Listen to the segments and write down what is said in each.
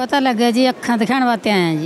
ਪਤਾ ਲੱਗਿਆ ਜੀ, ਅੱਖਾਂ ਦਿਖਾਉਣ ਵਾਸਤੇ ਆਏ ਜੀ।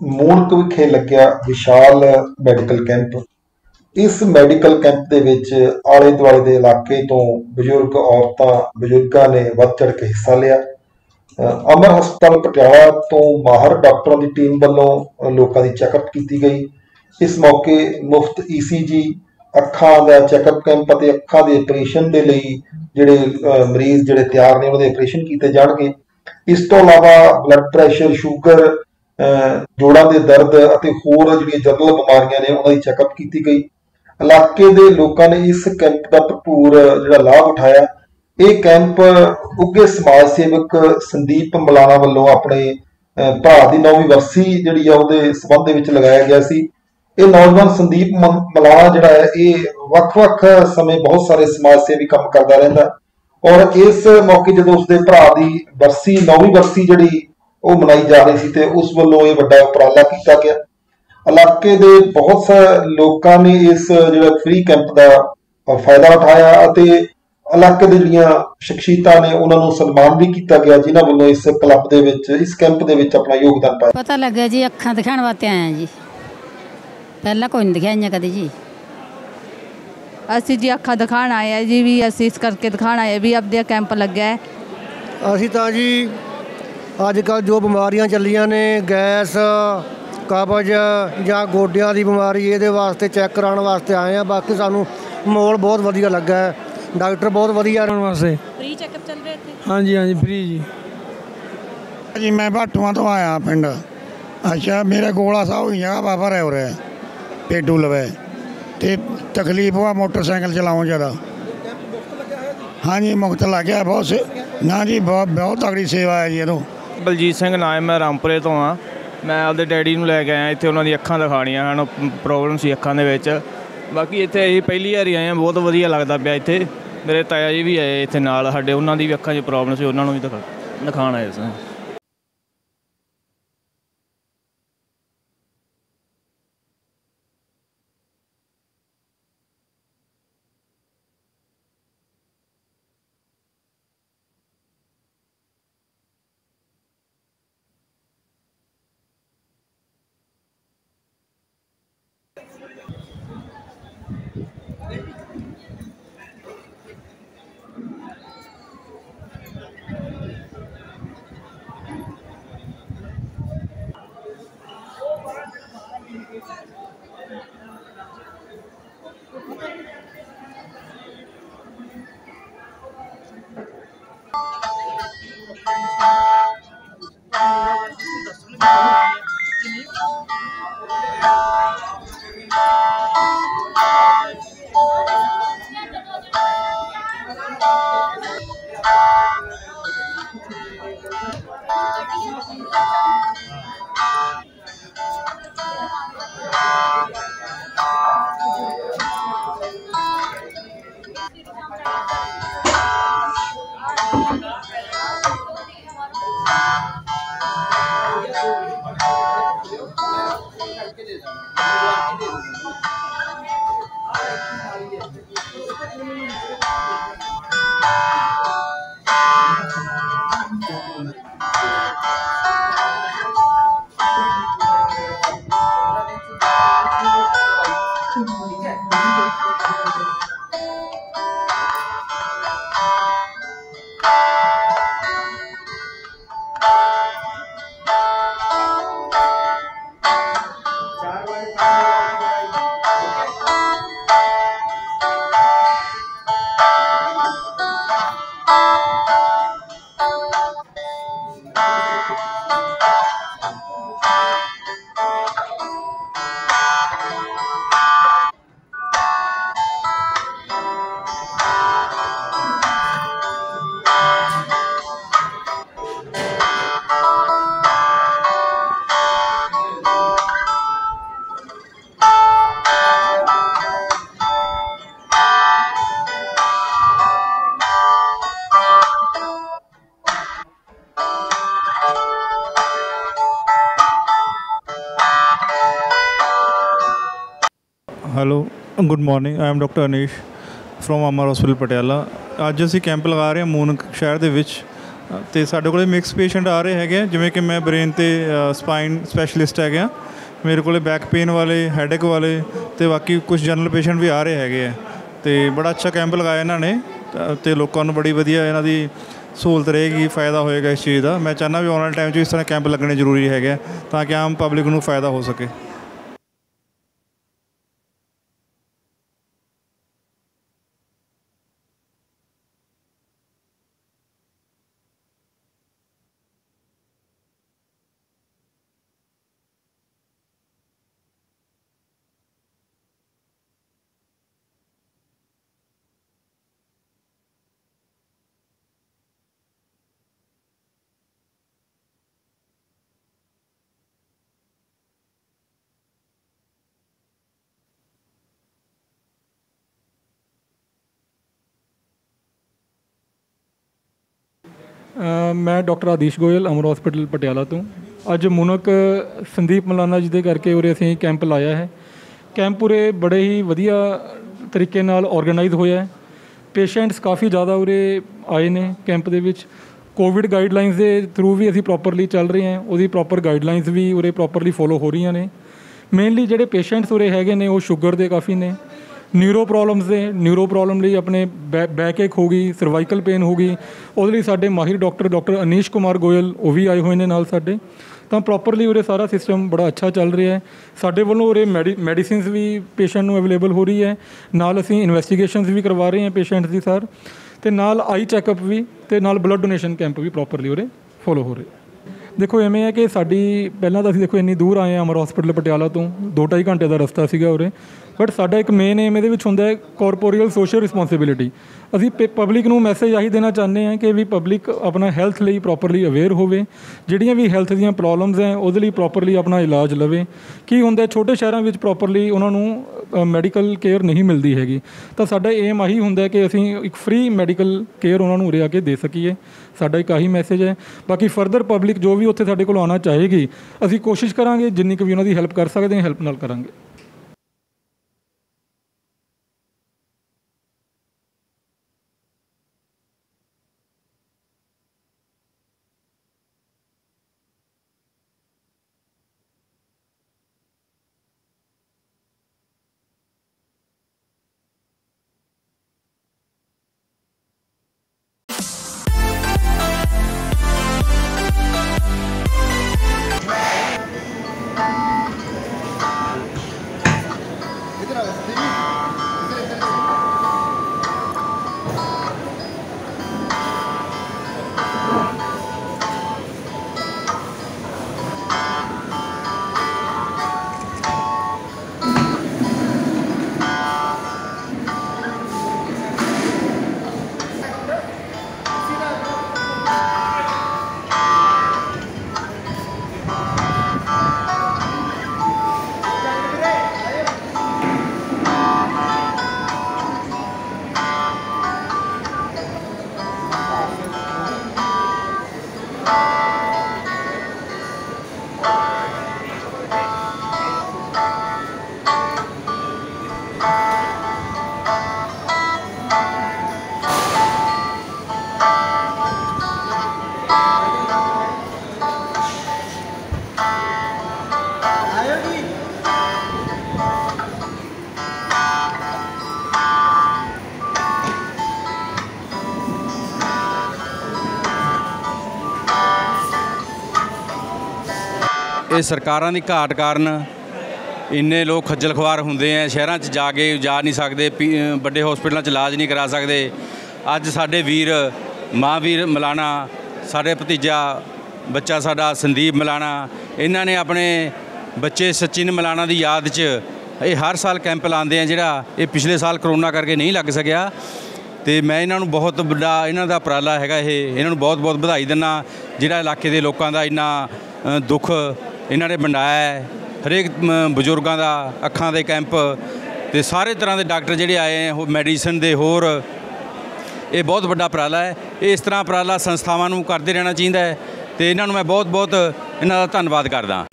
ਮੂਣਕ ਵਿਖੇ ਲੱਗਿਆ ਵਿਸ਼ਾਲ ਮੈਡੀਕਲ ਕੈਂਪ ਇਸ ਮੈਡੀਕਲ ਕੈਂਪ ਦੇ ਵਿੱਚ ਆਲੇ ਦੁਆਲੇ ਦੇ ਇਲਾਕੇ ਤੋਂ ਬਜ਼ੁਰਗ ਔਰਤਾਂ, ਬਜ਼ੁਰਗਾਂ ਨੇ ਵੱਧ ਚੜ ਕੇ ਹਿੱਸਾ ਲਿਆ। ਅਮਰ ਹਸਪਤਾਲ ਪਟਿਆਲਾ ਤੋਂ ਮਾਹਰ ਡਾਕਟਰਾਂ ਦੀ ਟੀਮ ਵੱਲੋਂ ਲੋਕਾਂ ਦੀ ਚੈੱਕਅਪ ਕੀਤੀ ਗਈ। ਇਸ ਮੌਕੇ ਮੁਫਤ ਈਸੀਜੀ ਅੱਖਾਂ ਦਾ ਚੈੱਕਅਪ ਕੈਂਪ ਅਤੇ ਅੱਖਾਂ ਦੇ ਆਪਰੇਸ਼ਨ ਦੇ ਲਈ ਜਿਹੜੇ, ਅਹ, ਮਰੀਜ਼ ਜਿਹੜੇ ਤਿਆਰ ਨੇ ਉਹਨਾਂ ਦੇ ਆਪਰੇਸ਼ਨ ਕੀਤੇ ਜਾਣਗੇ। ਇਸ ਤੋਂ ਇਲਾਵਾ ਬਲੱਡ ਪ੍ਰੈਸ਼ਰ ਸ਼ੂਗਰ ਅਹ, ਜੋੜਾਂ ਦੇ ਦਰਦ ਅਤੇ ਹੋਰ ਜਿਹੜੀਆਂ ਜਨਰਲ ਬਿਮਾਰੀਆਂ ਨੇ, ਉਹਨਾਂ ਦੀ ਚੈੱਕਅਪ ਕੀਤੀ ਗਈ। ਇਲਾਕੇ ਦੇ ਲੋਕਾਂ ਨੇ ਇਸ ਕੈਂਪ ਦਾ ਭਰਪੂਰ ਜਿਹੜਾ ਲਾਭ ਉਠਾਇਆ। ਇਹ ਕੈਂਪ ਉੱਗੇ ਸਮਾਜ ਸੇਵਕ ਸੰਦੀਪ ਮਲਾਣਾ ਵੱਲੋਂ ਆਪਣੇ, ਅਹ, ਭਰਾ ਦੀ ਨੌਵੀਂ ਵਰਸੀ ਜਿਹੜੀ ਆ, ਉਹਦੇ ਸਬੰਧ ਦੇ ਵਿੱਚ ਲਗਾਇਆ ਗਿਆ ਸੀ। ਇਹ ਨੌਜਵਾਨ ਸੰਦੀਪ ਮ- ਮਲਾਣਾ ਜਿਹੜਾ ਹੈ, ਇਹ ਵੱਖ-ਵੱਖ ਸਮੇਂ ਬਹੁਤ ਸਾਰੇ ਸਮਾਜ ਸੇਵੀ ਕੰਮ ਕਰਦਾ ਰਹਿੰਦਾ ਔਰ ਇਸ ਮੌਕੇ ਜਦੋਂ ਉਸਦੇ ਭਰਾ ਦੀ ਵਰਸੀ ਨੌਵੀਂ ਵਰਸੀ ਜਿਹੜੀ ਉਹ ਮਨਾਈ ਜਾ ਰਹੀ ਸੀ ਤੇ ਉਸ ਵੱਲੋਂ ਇਹ ਵੱਡਾ ਉਪਰਾਲਾ ਕੀਤਾ ਗਿਆ। ਇਲਾਕੇ ਦੇ ਬਹੁਤ ਸਾਰੇ ਲੋਕਾਂ ਨੇ ਇਸ ਜਿਹੜਾ ਫ੍ਰੀ ਕੈਂਪ ਦਾ ਫਾਇਦਾ ਉਠਾਇਆ ਅਤੇ ਇਲਾਕੇ ਦੇ ਜਿਹੜੀਆਂ ਸ਼ਖਸੀਅਤਾਂ ਨੇ ਉਹਨਾਂ ਨੂੰ ਸਨਮਾਨ ਵੀ ਕੀਤਾ ਗਿਆ, ਜਿਨ੍ਹਾਂ ਵੱਲੋਂ ਇਸ ਕਲੱਬ ਦੇ ਵਿੱਚ, ਇਸ ਕੈਂਪ ਦੇ ਵਿੱਚ ਆਪਣਾ ਯੋਗਦਾਨ ਪਾਇਆ। ਪਤਾ ਲੱਗਿਆ ਜੀ, ਅੱਖਾਂ ਦਿਖਾਉਣ ਵਾਸਤੇ ਆਇਆ ਜੀ। ਪਹਿਲਾਂ ਕੋਈ ਨਹੀਂ ਦਿਖਾਈਆਂ ਕਦੇ ਜੀ। ਅਸੀਂ ਜੀ ਅੱਖਾਂ ਦਿਖਾਣ ਆਏ ਆ ਜੀ ਵੀ ਅਸੀਂ ਇਸ ਕਰਕੇ ਦਿਖਾਣ ਆਏ ਵੀ ਆਪਦੇ ਕੈਂਪ ਲੱਗਿਆ ਹੈ। ਅਸੀਂ ਤਾਂ ਜੀ ਅੱਜ ਕੱਲ੍ਹ ਜੋ ਬਿਮਾਰੀਆਂ ਚੱਲੀਆਂ ਨੇ ਗੈਸ ਕਬਜ਼ ਜਾਂ ਗੋਡਿਆਂ ਦੀ ਬਿਮਾਰੀ ਇਹਦੇ ਵਾਸਤੇ ਚੈੱਕ ਕਰਾਉਣ ਵਾਸਤੇ ਆਏ ਆ। ਬਾਕੀ ਸਾਨੂੰ ਮਾਹੌਲ ਬਹੁਤ ਵਧੀਆ ਲੱਗਾ ਹੈ। ਡਾਕਟਰ ਬਹੁਤ ਵਧੀਆ ਕਰਨ ਵਾਸਤੇ। ਫ੍ਰੀ ਚੈੱਕਅਪ ਚੱਲ ਰਿਹਾ ਇੱਥੇ? ਹਾਂਜੀ ਹਾਂਜੀ ਫ੍ਰੀ ਜੀ। ਜੀ ਮੈਂ ਭਾਟੂਆਂ ਤੋਂ ਆਇਆ ਪਿੰਡ। ਅੱਛਾ ਮੇਰਾ ਗੋਲਾ ਸਾਹਿਬ ਹੋਈ ਜਗ੍ਹਾ ਬਾਬਾ ਰਹਿ ਰਿਹਾ ਪੇਡੂ ਲਵੇ ਤੇ ਤਕਲੀਫ ਹੋਆ ਮੋਟਰਸਾਈਕਲ ਚਲਾਉਂ ਜ਼ਿਆਦਾ। ਹਾਂਜੀ, ਮੁਕਤ ਲੱਗਿਆ ਬਹੁਤ ਨਾ ਜੀ, ਬਹੁਤ ਬਹੁਤ ਤਗੜੀ ਸੇਵਾ ਹੈ ਜੀ ਇਹਨੂੰ। ਬਲਜੀਤ ਸਿੰਘ ਨਾਮ ਹੈ, ਮੈਂ ਰਾਮਪੁਰੇ ਤੋਂ ਆ ਮੈਂ ਆਪਦੇ ਡੈਡੀ ਨੂੰ ਲੈ ਕੇ ਆਇਆ, ਇੱਥੇ ਉਹਨਾਂ ਦੀ ਅੱਖਾਂ ਦਿਖਾਣੀਆਂ ਹਨ ਪ੍ਰੋਬਲਮ ਸੀ ਅੱਖਾਂ ਦੇ ਵਿੱਚ। ਬਾਕੀ ਇੱਥੇ ਅਸੀਂ ਪਹਿਲੀ ਵਾਰੀ ਆਏ ਆ ਬਹੁਤ ਵਧੀਆ ਲੱਗਦਾ ਪਿਆ ਇੱਥੇ। ਮੇਰੇ ਤਾਇਆ ਜੀ ਵੀ ਆਏ ਇੱਥੇ ਨਾਲ, ਸਾਡੇ ਉਹਨਾਂ ਦੀ ਵੀ ਅੱਖਾਂ 'ਚ ਪ੍ਰੋਬਲਮ ਸੀ, ਉਹਨਾਂ ਨੂੰ ਵੀ ਦਿਖਾ ਦਿਖਾਣ ਆਏ ਸੀ। Hello, good morning. I am Dr. Anish from Amar Hospital, Patiala ਅੱਜ ਅਸੀਂ ਕੈਂਪ ਲਗਾ ਰਹੇ ਹਾਂ ਮੂਨਕ ਸ਼ਹਿਰ ਦੇ ਵਿੱਚ। ਅ, ਤੇ ਸਾਡੇ ਕੋਲੇ ਮਿਕਸ ਪੇਸ਼ੈਂਟ ਆ ਰਹੇ ਹੈਗੇ ਜਿਵੇਂ ਕਿ ਮੈਂ ਬ੍ਰੇਨ ਤੇ ਸਪਾਈਨ ਸਪੈਸ਼ਲਿਸਟ ਹੈਗੇ ਆ। ਮੇਰੇ ਕੋਲੇ ਬੈਕ ਪੇਨ ਵਾਲੇ ਹੈਡੇਕ ਵਾਲੇ ਤੇ ਬਾਕੀ ਕੁਝ ਜਨਰਲ ਪੇਸ਼ੈਂਟ ਵੀ ਆ ਰਹੇ ਹੈਗੇ ਆ। ਤੇ ਬੜਾ ਅੱਛਾ ਕੈਂਪ ਲਗਾਇਆ ਇਹਨਾਂ ਨੇ। ਤਾਂ- ਤੇ ਲੋਕਾਂ ਨੂੰ ਬੜੀ ਵਧੀਆ ਇਹਨਾਂ ਦੀ ਸਹੂਲਤ ਰਹੇਗੀ ਫਾਇਦਾ ਹੋਏਗਾ ਇਸ ਚੀਜ਼ ਦਾ। ਮੈਂ ਚਾਹੁੰਦਾ ਵੀ ਆਉਣ ਵਾਲੇ ਟਾਈਮ 'ਚ ਇਸ ਤਰ੍ਹਾਂ ਕੈਂਪ ਲੱਗਣੇ ਜ਼ਰੂਰੀ ਹੈਗੇ ਆ, ਤਾਂ ਕਿ ਆਮ ਪਬਲਿਕ ਨੂੰ ਫਾਇਦਾ ਹੋ ਸਕੇ। ਮੈਂ ਡਾਕਟਰ ਆਦੀਸ਼ ਗੋਇਲ, ਅਮਰ ਹਸਪੀਟਲ ਪਟਿਆਲਾ ਤੋਂ। ਅੱਜ ਮੁਨਕ ਸੰਦੀਪ ਮਲਾਨਾ ਜੀ ਦੇ ਕਰਕੇ ਉਰੇ ਅਸੀਂ ਕੈਂਪ ਲਾਇਆ ਹੈ। ਕੈਂਪ ਉਰੇ ਬੜੇ ਹੀ ਵਧੀਆ ਤਰੀਕੇ ਨਾਲ ਆਰਗੇਨਾਈਜ਼ ਹੋਇਆ ਹੈ। ਪੇਸ਼ੈਂਟਸ ਕਾਫੀ ਜ਼ਿਆਦਾ ਉਰੇ ਆਏ ਨੇ ਕੈਂਪ ਦੇ ਵਿੱਚ। ਕੋਵਿਡ ਗਾਈਡਲਾਈਨਸ ਦੇ ਥਰੂ ਵੀ ਅਸੀਂ ਪ੍ਰੋਪਰਲੀ ਚੱਲ ਰਹੇ ਹਾਂ। ਉਹਦੀ ਪ੍ਰੋਪਰ ਗਾਈਡਲਾਈਨਸ ਵੀ ਉਰੇ ਪ੍ਰੋਪਰਲੀ ਫੋਲੋ ਹੋ ਰਹੀਆਂ ਨੇ। ਮੇਨਲੀ ਜਿਹੜੇ ਪੇਸ਼ੈਂਟਸ ਉਰੇ ਹੈਗੇ ਨੇ, ਉਹ ਸ਼ੂਗਰ ਦੇ ਕਾਫੀ ਨੇ। ਨਿਊਰੋ ਪ੍ਰੋਬਲਮਸ ਦੇ ਨਿਊਰੋ ਪ੍ਰੋਬਲਮ ਲਈ ਆਪਣੇ ਬੈਕ ਏਕ ਹੋ ਗਈ ਸਰਵਾਈਕਲ ਪੇਨ ਹੋ ਗਈ। ਉਹਦੇ ਲਈ ਸਾਡੇ ਮਾਹਿਰ ਡਾਕਟਰ ਡਾਕਟਰ ਅਨੀਸ਼ ਕੁਮਾਰ ਗੋਇਲ ਉਹ ਵੀ ਆਏ ਹੋਏ ਨੇ ਨਾਲ ਸਾਡੇ। ਤਾਂ ਪ੍ਰੋਪਰਲੀ ਉਰੇ ਸਾਰਾ ਸਿਸਟਮ ਬੜਾ ਅੱਛਾ ਚੱਲ ਰਿਹਾ ਹੈ। ਸਾਡੇ ਵੱਲੋਂ ਉਰੇ ਮੈਡੀਸਿਨਸ ਵੀ ਪੇਸ਼ੈਂਟ ਨੂੰ ਅਵੇਲੇਬਲ ਹੋ ਰਹੀ ਹੈ। ਨਾਲ ਅਸੀਂ ਇਨਵੈਸਟੀਗੇਸ਼ਨਸ ਵੀ ਕਰਵਾ ਰਹੇ ਹਾਂ ਪੇਸ਼ੈਂਟਸ ਦੀ ਸਰ। ਤੇ ਨਾਲ ਆਈ ਚੈੱਕਅਪ ਵੀ ਤੇ ਨਾਲ ਬਲੱਡ ਡੋਨੇਸ਼ਨ ਕੈਂਪ ਵੀ ਪ੍ਰੋਪਰਲੀ ਉਰੇ ਫੋਲੋ ਹੋ ਰਹੇ। ਦੇਖੋ ਐਵੇਂ ਹੈ ਕਿ ਸਾਡੀ, ਪਹਿਲਾਂ ਤਾਂ ਅਸੀਂ ਦੇਖੋ ਇੰਨੀ ਦੂਰ ਆਏ ਹਾਂ ਅਮਰ ਹਸਪੀਟਲ ਪਟਿਆਲਾ ਤੋਂ। 2.5 ਘੰਟੇ ਦਾ ਰਸਤਾ ਸੀਗਾ ਉਰੇ। ਬਟ ਸਾਡਾ ਇੱਕ ਮੇਨ ਏਮ ਇਹਦੇ ਵਿੱਚ ਹੁੰਦਾ ਹੈ ਕਾਰਪੋਰੀਅਲ ਸੋਸ਼ਲ ਰਿਸਪੌਂਸਿਬਿਲਿਟੀ ਅਸੀਂ ਪਬਲਿਕ ਨੂੰ ਮੈਸੇਜ ਆਹੀ ਦੇਣਾ ਚਾਹੁੰਦੇ ਹਾਂ ਕਿ ਵੀ ਪਬਲਿਕ ਆਪਣਾ ਹੈਲਥ ਲਈ ਪ੍ਰੋਪਰਲੀ ਅਵੇਅਰ ਹੋਵੇ। ਜਿਹੜੀਆਂ ਵੀ ਹੈਲਥ ਦੀਆਂ ਪ੍ਰੋਬਲਮਸ ਹੈ, ਉਹਦੇ ਲਈ ਪ੍ਰੋਪਰਲੀ ਆਪਣਾ ਇਲਾਜ ਲਵੇ। ਕੀ ਹੁੰਦਾ ਛੋਟੇ ਸ਼ਹਿਰਾਂ ਵਿੱਚ ਪ੍ਰੋਪਰਲੀ ਉਹਨਾਂ ਨੂੰ ਮੈਡੀਕਲ ਕੇਅਰ ਨਹੀਂ ਮਿਲਦੀ ਹੈਗੀ। ਤਾਂ ਸਾਡਾ ਏਮ ਆਹੀ ਹੁੰਦਾ ਹੈ ਕਿ ਅਸੀਂ ਇੱਕ ਫ੍ਰੀ ਮੈਡੀਕਲ ਕੇਅਰ ਉਹਨਾਂ ਨੂੰ ਉਰੇ ਆ ਕੇ ਦੇ ਸਕੀਏ। ਸਾਡਾ ਇੱਕ ਆਹੀ ਮੈਸੇਜ ਹੈ। ਬਾਕੀ ਫਰਦਰ ਪਬਲਿਕ ਜੋ ਵੀ ਉੱਥੇ ਸਾਡੇ ਕੋਲ ਆਉਣਾ ਚਾਹੇਗੀ, ਅਸੀਂ ਕੋਸ਼ਿਸ਼ ਕਰਾਂਗੇ ਜਿੰਨੀ ਕੁ ਵੀ ਉਹਨਾਂ ਦੀ ਹੈਲਪ ਕਰ ਸਕਦੇ ਹਾਂ ਹੈਲਪ ਨਾਲ ਕਰਾਂਗੇ। ਇਹ ਸਰਕਾਰਾਂ ਦੀ ਘਾਟ ਕਾਰਨ ਇੰਨੇ ਲੋਕ ਖੱਜਲ ਖਵਾਰ ਹੁੰਦੇ ਆ, ਸ਼ਹਿਰਾਂ 'ਚ ਜਾ ਕੇ ਜਾ ਨਹੀਂ ਸਕਦੇ, ਪੀ- ਵੱਡੇ ਹਸਪੀਟਲਾਂ 'ਚ ਇਲਾਜ ਨਹੀਂ ਕਰਾ ਸਕਦੇ। ਅੱਜ ਸਾਡੇ ਵੀਰ ਮਹਾਂਵੀਰ ਮਲਾਣਾ, ਸਾਡੇ ਭਤੀਜਾ, ਬੱਚਾ ਸਾਡਾ ਸੰਦੀਪ ਮਲਾਣਾ, ਇਹਨਾਂ ਨੇ ਆਪਣੇ ਬੱਚੇ ਸਚਿਨ ਮਲਾਣਾ ਦੀ ਯਾਦ 'ਚ ਇਹ ਹਰ ਸਾਲ ਕੈਂਪ ਲਾਉਂਦੇ ਆ ਜਿਹੜਾ ਇਹ ਪਿਛਲੇ ਸਾਲ ਕਰੋਨਾ ਕਰਕੇ ਨਹੀਂ ਲੱਗ ਸਕਿਆ। ਤੇ ਮੈਂ ਇਹਨਾਂ ਨੂੰ ਬਹੁਤ ਵੱਡਾ ਇਹਨਾਂ ਦਾ ਉਪਰਾਲਾ ਹੈਗਾ ਇਹ, ਇਹਨਾਂ ਨੂੰ ਬਹੁਤ ਬਹੁਤ ਵਧਾਈ ਦਿੰਦਾ, ਜਿਹੜਾ ਇਲਾਕੇ ਦੇ ਲੋਕਾਂ ਦਾ ਇੰਨਾ ਦੁੱਖ ਇਹਨਾਂ ਨੇ ਵੰਡਾਇਆ ਹਰੇਕ ਬਜ਼ੁਰਗਾਂ ਦਾ, ਅੱਖਾਂ ਦੇ ਕੈਂਪ ਤੇ ਸਾਰੇ ਤਰ੍ਹਾਂ ਦੇ ਡਾਕਟਰ ਜਿਹੜੇ ਆਏ ਉਹ ਮੈਡੀਸਨ ਦੇ ਹੋਰ, ਇਹ ਬਹੁਤ ਵੱਡਾ ਉਪਰਾਲਾ ਹੈ। ਇਹ ਇਸ ਤਰ੍ਹਾਂ ਉਪਰਾਲਾ ਸੰਸਥਾਵਾਂ ਨੂੰ ਕਰਦੇ ਰਹਿਣਾ ਚਾਹੀਦਾ ਹੈ ਤੇ ਇਹਨਾਂ ਨੂੰ ਮੈਂ ਬਹੁਤ ਬਹੁਤ ਇਹਨਾਂ ਦਾ ਧੰਨਵਾਦ ਕਰਦਾ